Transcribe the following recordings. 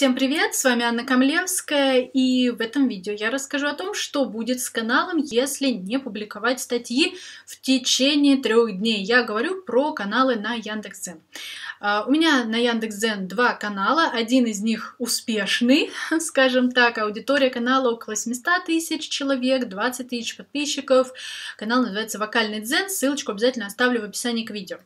Всем привет, с вами Анна Камлевская, и в этом видео я расскажу о том, что будет с каналом, если не публиковать статьи в течение трех дней. Я говорю про каналы на Яндекс.Дзен. Uh, у меня на Яндекс.Дзен два канала, один из них успешный, скажем так, аудитория канала около 700 тысяч человек, 20 тысяч подписчиков. Канал называется Вокальный Дзен, ссылочку обязательно оставлю в описании к видео.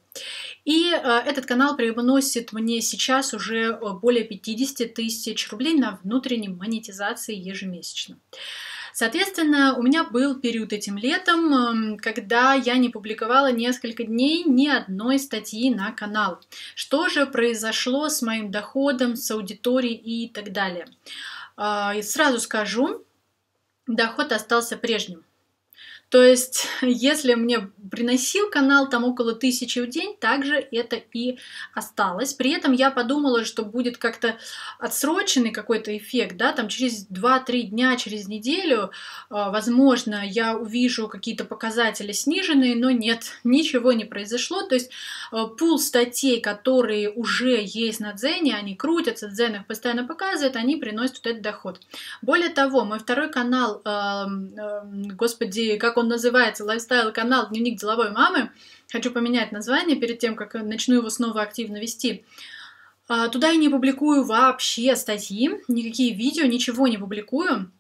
И uh, этот канал приносит мне сейчас уже более 50 тысяч рублей на внутренней монетизации ежемесячно. Соответственно, у меня был период этим летом, эм, когда я не публиковала несколько дней ни одной статьи на канал. Что же произошло с моим доходом, с аудиторией и так далее? А, и сразу скажу, доход остался прежним. То есть, если мне приносил канал там около тысячи в день, также это и осталось. При этом я подумала, что будет как-то отсроченный какой-то эффект, да, там через 2-3 дня, через неделю, а, возможно, я увижу какие-то показатели сниженные, но нет, ничего не произошло. То есть, а, пул статей, которые уже есть на Дзене, они крутятся, Дзен их постоянно показывает, они приносят вот этот доход. Более того, мой второй канал, господи, как он он называется, лайфстайл-канал «Дневник деловой мамы». Хочу поменять название перед тем, как начну его снова активно вести. А, туда я не публикую вообще статьи, никакие видео, ничего не публикую,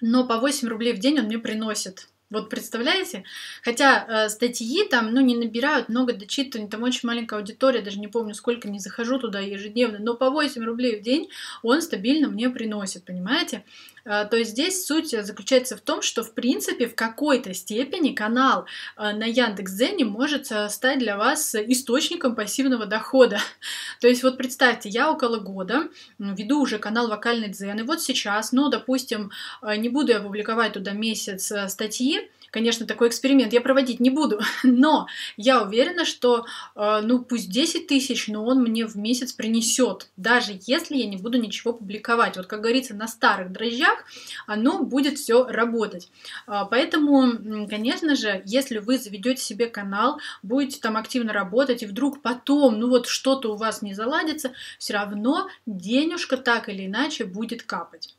но по 8 рублей в день он мне приносит. Вот представляете? Хотя э, статьи там, ну, не набирают много дочитываний, там очень маленькая аудитория, даже не помню, сколько не захожу туда ежедневно, но по 8 рублей в день он стабильно мне приносит, понимаете? Э, то есть здесь суть заключается в том, что, в принципе, в какой-то степени канал э, на Яндекс.Дзене может э, стать для вас источником пассивного дохода. То есть вот представьте, я около года веду уже канал Вокальный Дзен, и вот сейчас, ну, допустим, не буду я публиковать туда месяц статьи, Конечно, такой эксперимент я проводить не буду, но я уверена, что, э, ну, пусть 10 тысяч, но он мне в месяц принесет, даже если я не буду ничего публиковать. Вот, как говорится, на старых дрожжах оно будет все работать. А, поэтому, конечно же, если вы заведете себе канал, будете там активно работать, и вдруг потом, ну вот что-то у вас не заладится, все равно денежка так или иначе будет капать.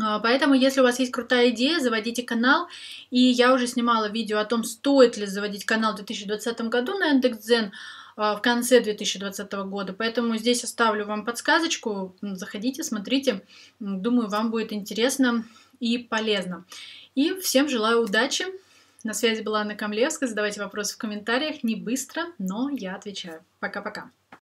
А, поэтому, если у вас есть крутая идея, заводите канал. И я уже снимала видео о том, стоит ли заводить канал в 2020 году на Яндекс.Дзен а, в конце 2020 года. Поэтому здесь оставлю вам подсказочку. Заходите, смотрите. Думаю, вам будет интересно и полезно. И всем желаю удачи. На связи была Анна Камлевская. Задавайте вопросы в комментариях. Не быстро, но я отвечаю. Пока-пока.